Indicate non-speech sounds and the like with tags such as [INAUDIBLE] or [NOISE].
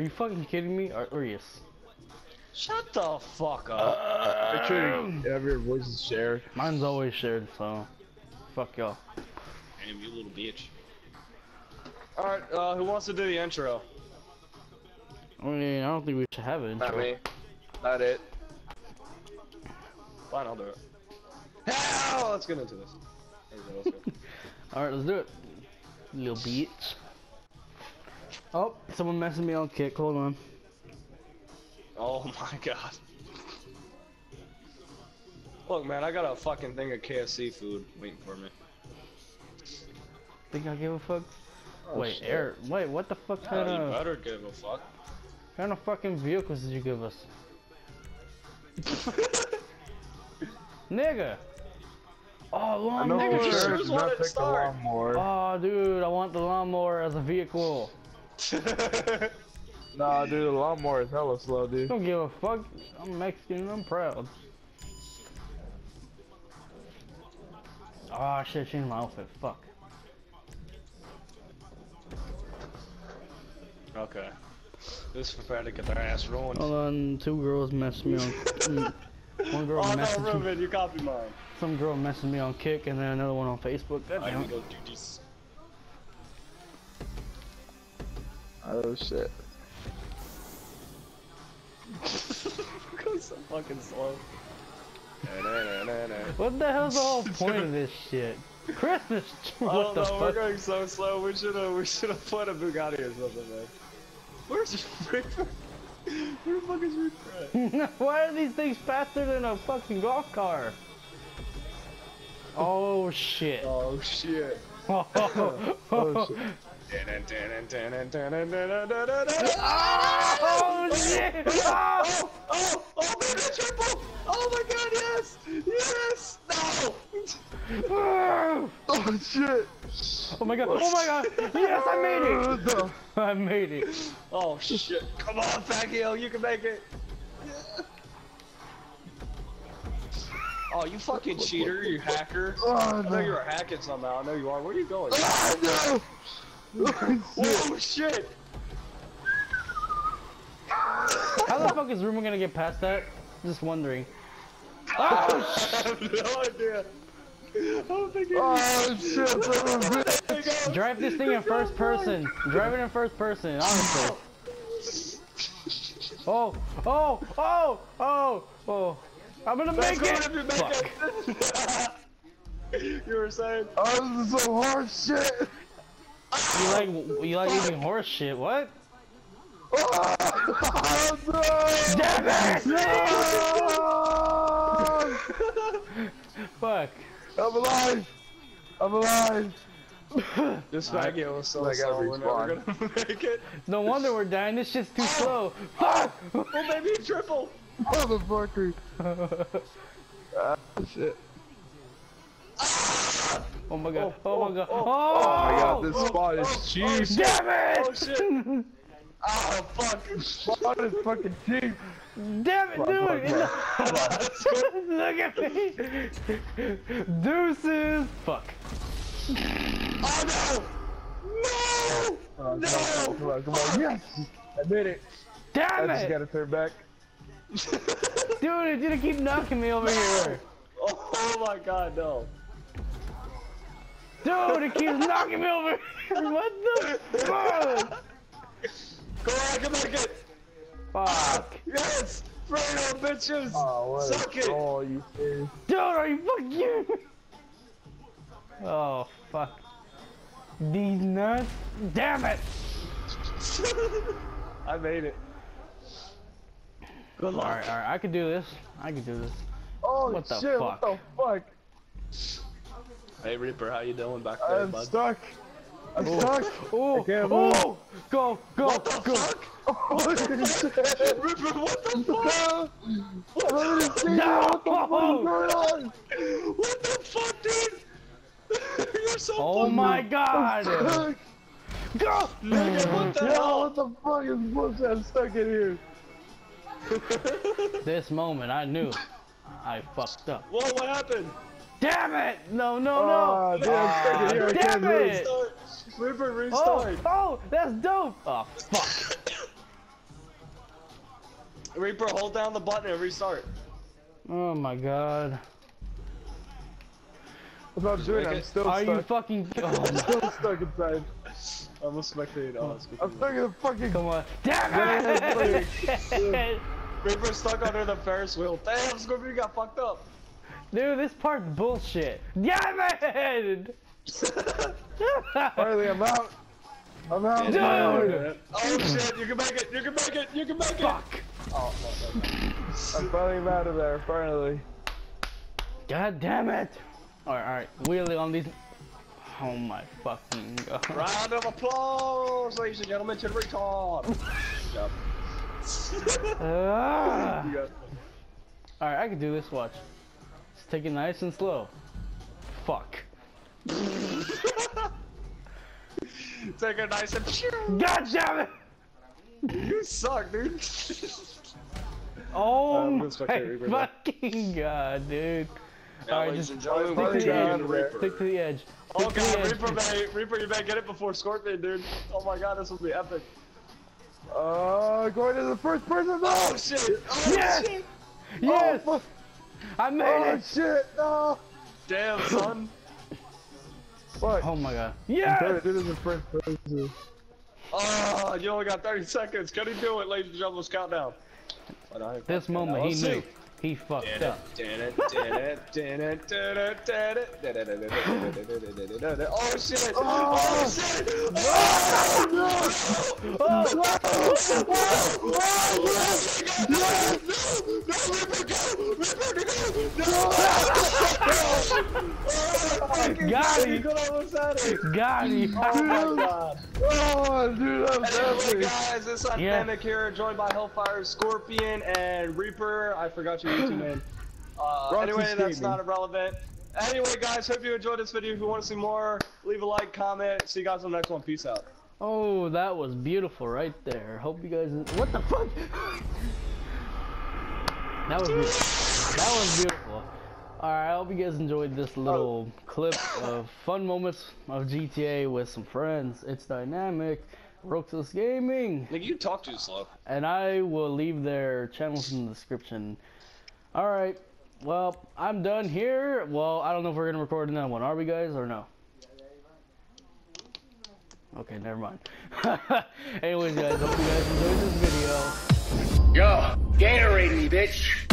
Are you fucking kidding me? Or, or yes. Shut the fuck up. Make sure you have your voices shared. Mine's always shared, so fuck y'all. Damn, you little bitch. Alright, uh, who wants to do the intro? I mean, I don't think we should have it. Not me. Not it. Fine, I'll do it. Hell, let's get into this. [LAUGHS] There we go, let's go. All right, let's do it. Little bitch. Oh, someone messing me on Kik. Hold on. Oh [LAUGHS] my god. Look, man, I got a fucking thing of KFC food waiting for me. Think I give a fuck? Oh, wait, shit. air. Wait, what the fuck kind you of better give a fuck. kind of fucking vehicles did you give us, [LAUGHS] nigga? Oh, I know lawnmower. for you sure choose it's not at the pick the start. lawnmower. Oh, dude, I want the lawnmower as a vehicle. [LAUGHS] Nah, dude, the lawnmower is hella slow, dude. Don't give a fuck. I'm Mexican and I'm proud. Oh, I should have changed my outfit. Fuck. okay. This is prepared to get their ass ruined. Hold on, two girls messed me on. [LAUGHS] mm, one girl Oh no, messaged me. Ruben, you copied mine. Some girl messaged me on Kik, and then another one on Facebook. God I damn need to go do this. Oh shit. [LAUGHS] Go so fucking slow. [LAUGHS] What the hell's the whole [LAUGHS] point of this shit? Christmas. I what don't the know, we're going so slow. We should have we should have put a Bugatti or something, man. Where's Reaper? Where the fuck is Reaper at? Why are these things faster than a fucking golf car? Oh shit. Oh shit. oh Oh shit. Oh shit. Oh! Oh, oh, baby, triple! Oh my god, yes! Yes! No! Oh shit. Oh my god. [LAUGHS] Oh my god. Yes, I made it. [LAUGHS] I made it. Oh shit. Come on, Pacquiao, you can make it. Oh, you fucking cheater, you hacker. Oh I know no. you were hacking somehow. I know you are. Where are you going? Ah, [LAUGHS] no. Oh, shit. How the fuck is Rumor gonna get past that? Just wondering. Oh [LAUGHS] shit! I have no idea. I don't Oh shit, son of a bitch. There you go. Drive this thing in first person. Drive it in first person, honestly. Oh, oh, oh, oh, oh. I'm gonna That's make it. if you make Fuck. it. [LAUGHS] you were saying? Oh, this is some hard shit. You like you like eating horse shit? What? Oh no. Damn it! No! Fuck. I'm alive. I'm alive. This Alright. Pacquiao was so I gotta slow. We're never gonna [LAUGHS] make it. No wonder we're dying. This shit's too slow. Fuck! Oh, baby, triple. Motherfucker. [LAUGHS] Ah, shit. Oh my god. Oh, Oh my god. oh, Oh! Oh, oh my god, this oh, spot is cheap. Damn Oh it! shit. Oh fuck. Spot is fucking cheap. Damn it, Fuck, dude! fuck, Look at me! Deuces! Fuck. Oh no! No! Oh, come on, No! come on, come on. Yes! I did it. I Damn just gotta turn back. [LAUGHS] Dude, you're gonna keep knocking me over here. Oh, oh my god, no. Dude, it keeps knocking me over. What the fuck? Go on, I can make it. Fuck. Yes! Fredo, bitches! Oh, what Suck it! troll, you serious? Dude, are you fucking kidding me? Oh, fuck. These nuts. Damn it! [LAUGHS] I made it. Good luck. Alright, alright, I can do this. I can do this. Oh What the shit, fuck? what the fuck? Hey Reaper, how you doing back there, I'm bud? stuck. I'm stuck. Oh, I can't move. oh! Go, go, What the go! fuck? Holy [LAUGHS] shit. Reaper, what the fuck? I don't No! what the fuck is going on. What the fuck, dude? [LAUGHS] You're so Oh fucking- my god! Go! Nigga, what the Yo, hell? what the fuck is bullshit? I'm stuck in here. This moment, I knew I fucked up. Whoa, what happened? Damn it! No, no, Oh, no! Ah, ah, dude, I'm here. Damn can't it! Restart. Reaper, Oh, restart. oh, oh, that's dope! Oh, fuck. Reaper, hold down the button and restart. Oh my god. I'm not doing it. I'm it- still Are you fucking? Oh [LAUGHS] I'm [LAUGHS] still stuck inside. I'm a spectator. Oh, it's good. I'm stuck in the fucking. come on! Damn it! [LAUGHS] Reaper's stuck under the Ferris wheel. Damn, Scorpion got fucked up. Dude, this part's bullshit. Damn it! [LAUGHS] Finally, I'm out. I'm out. Dude! Oh shit, you can make it, you can make it, you can make it! Fuck! Oh, no, no, no. I'm finally out of there. Finally. God damn it! Alright, alright. Wheelie on these. Oh my fucking god. Round of applause, ladies and gentlemen, to the retard. [LAUGHS] Good job. Ah. [LAUGHS] You got it. Alright, I can do this, watch. Just take it nice and slow. Fuck. Take it nice and phew. God damn it! You suck, dude. Oh [LAUGHS] I'm my gonna spectate Reaper now. fucking god, dude. Now, Alright, just and gentlemen, stick to the edge. Stick to the edge. Oh Stick to the god, edge. Reaper, may, Reaper, you better get it before Scorpion, dude. Oh my god, this will be epic. Uh, going to the first person. No. Oh shit! Oh Yes! shit! Yes! Oh, fuck. I made oh it! shit! No. Damn, son. Fuck. Oh my god. Damn Yes! it, it is the first person. Oh, ah, you only got 30 seconds. Can he do it, ladies and gentlemen? Countdown. But I- This moment, he Let's knew. see. He fucked up. oh shit! Oh shit! Oh no! Oh no! No! No! No! Shit! Got him! could almost had it. Got him! Oh my god. Oh, dude, I'm Anyway, definitely. guys, this is Yeah. Dynamic here, joined by Hellfire, Scorpion, and Reaper. I forgot your YouTube name. [LAUGHS] Uh, Roxy anyway, that's Skating. not irrelevant. Anyway, guys, hope you enjoyed this video. If you want to see more, leave a like, comment. See you guys on the next one. Peace out. Oh, that was beautiful right there. Hope you guys. What the fuck? [LAUGHS] That was beautiful. That was beautiful. Alright, I hope you guys enjoyed this oh. little clip of fun moments of GTA with some friends. It's dynamic. Roxas Gaming. Nigga, you talk too slow. And I will leave their channels in the description. Alright, well, I'm done here. Well, I don't know if we're going to record another one. Are we guys or no? Okay, never mind. [LAUGHS] Anyways, guys, hope you guys enjoyed this video. Yo, Gatorade me, bitch.